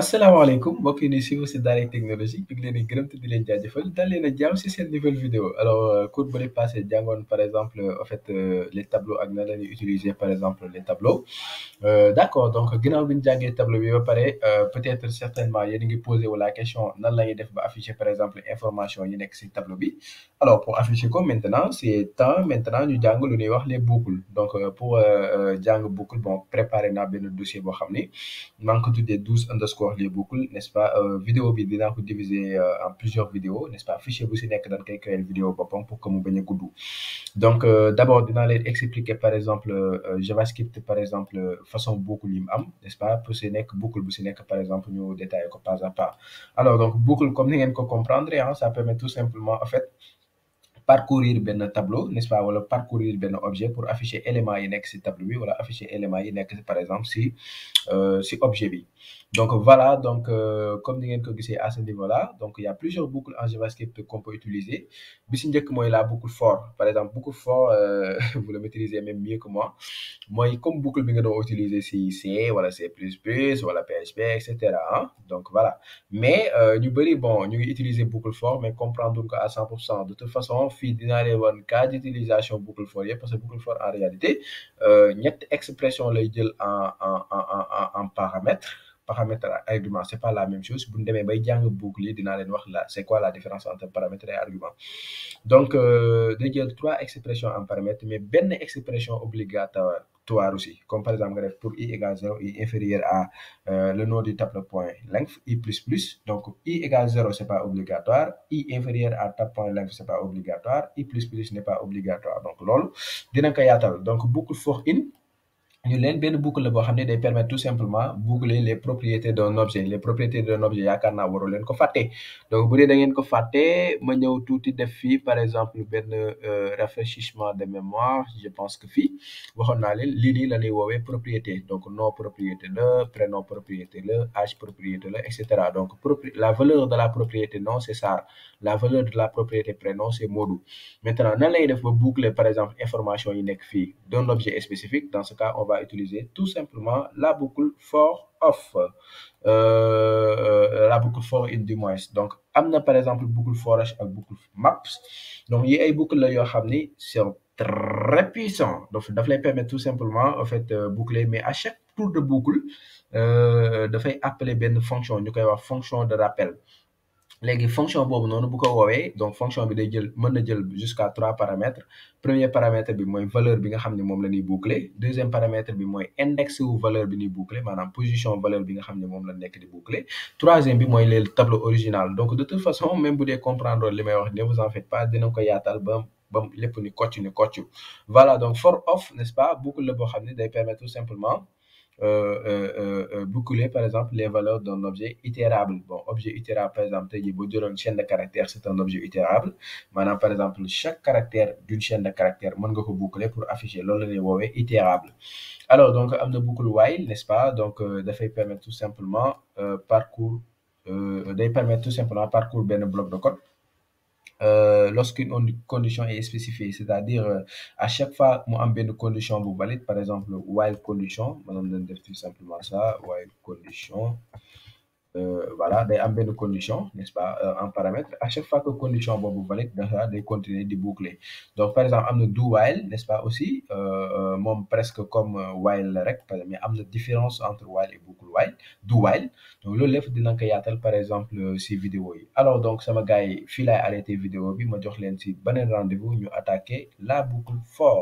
asalaamaaleykum mbokk yi ni suivre si Daaray Technologie ñu ngi leen di gërëm te di leen jaajëfal. Leen a si seen nouvelle vidéo. Alors cours bële passé jàngoon par exemple en fait les tableaux ak na la ñuy utiliser par exemple les tableaux. D' accord donc ginnaaw bi ñu jàngee tableau bi ba pare peut être certainement yéen a ngi posé wu la question nan la ñuy def ba afficher par exemple information yi nekk si tableau bi. Alors pour afficher ko maintenant c' est temps maintenant ñu jàng lu ñuy wax les boucles. Donc pour jàng boucle bon préparé naa benn dossier boo xam ni maa ngi ko tuddee douze underscore les boucles n'est-ce pas? Vidéo bi dinaa ko diviser en plusieurs vidéos n'est-ce pas? Fichier bu si nekk dañ koy créer vidéo pour que mu bañ a gudd. Donc d' abord dinaa leen expliquer par exemple javascript par exemple façon boucle yi mu am n'est-ce pas? Pour si nekk boucle bu par exemple ñu détailler ko pas à pas. Alors donc boucle comme ni ngeen comprendre ah ça permet tout simplement en fait parcourir benn tableau n'est-ce pas wala parcourir benn objet pour afficher éléments yi tableau bi wala afficher éléments yi par exemple si si objet bi. Donc voilà donc euh, comme ni ngeen ko à ce niveau là donc il y a plusieurs boucles en JavaScript qu'on peut utiliser. Bi si njëkk mooy la boucle for par exemple boucle for euh, vous le maîtrisez même mieux que moi. Mooy comme boucle bi nga doon utiliser si C wala C++ wala PHP et cetera ah donc voilà. Mais ñu bëri bon ñu utiliser boucle for mais comprendre à 100 pour cent. De toute façon fii dinaa leen cas d'utilisation boucle for parce que boucle for en réalité ñetti expression lay jël en en en en paramètre paramètre argument. C'est pas la même chose. Bu ñu demee bay jàng boucle yi dinaa c'est quoi la différence entre paramètre et argument. Donc day jël trois expressions en paramètre mais benn expression obligatoire aussi. Comme par exemple pour i égale zéro i inférieur à le nom du tableau point length i plus plus. Donc i égale zéro c'est pas obligatoire. I inférieur à tab point length c'est pas obligatoire. I plus plus n'est pas obligatoire. Donc loolu dina ko yaatal. Donc for in ñu leen benn boucle la boo xam ne day permettre tout simplement boucler les propriétés d'un objet. Les propriétés d'un objet yaakaar naa waru leen ko fàtte. Donc bu dee da ngeen ko fàtte ma ñëw tuuti def fii par exemple benn rafraîchissement de mémoire. Je pense que fii waxoon naa leen lii nii la ñuy woowee propriété. Donc nom propriété la prénom propriété la âge propriété la et cetera. Donc la valeur de la propriété nom c'est ça. La valeur de la propriété prénom c'est Modou. Maintenant nan lay def ba boucler par exemple information yi nekk fii d'un objet spécifique dans ce cas on va utiliser tout simplement la boucle for of euh, la boucle for in du moins. Donc am na par exemple boucle forage ak boucle maps. Donc yi ay boucle la yoo xam ni c'est très puissant. Donc daf lay permettre tout simplement en fait boucler mais à chaque tour de boucle dafay appeler benn fonction. Ñu fonction de rappel léegi fonction boobu noonu bu ko woowee donc fonction bi day jël mën na jël jusqu'à trois paramètres. Premier paramètre bi mooy valeur bi nga xam ne moom la ñuy boucler. Deuxième paramètre bi mooy index wu valeur bi ñuy boucler maanaam position valeur bi nga xam ne moom la nekk di boucler. Troisième bi mooy le tableau original. Donc de toute façon même bu dee comprendre li may wax ne vous en faites pas dina ko yaatal ba ba lépp ni kocc ni kocc. Voilà donc for of n'est-ce pas? Boucle la boo xam ne day permettre tout simplement Euh, euh, euh, boucler par exemple les valeurs d'un objet itérable. Bon objet itérable par exemple tey jii boo jëloon chaîne de caractères c'est un objet itérable. Maanaam par exemple chaque caractère d'une chaîne de caractères mën nga boucler pour afficher loolu itérable. Alors donc am na boucle while n'est-ce pas? Donc dafay permettre tout simplement parcours day permettre tout simplement parcours bloc de code Euh, lorsqu'une condition est spécifiée c'est-à-dire euh, à chaque fois mu am benn condition bu valide par exemple while condition maanaam dañ def tout simplement ça while condition euh, voilà day am benn condition n'est-ce pas en paramètre. À chaque fois que condition boobu valide dafa day continuer di boucler. Donc par exemple am do while n'est-ce pas aussi moom presque comme while rek mais am na différence entre while et boucle while do while donc loolu lépp dina ko yaatal par exemple si vidéo alors donc sama gars yi fii laay arrêté vidéo bi ma jox leen si beneen rendez-vous ñu attaquer la boucle for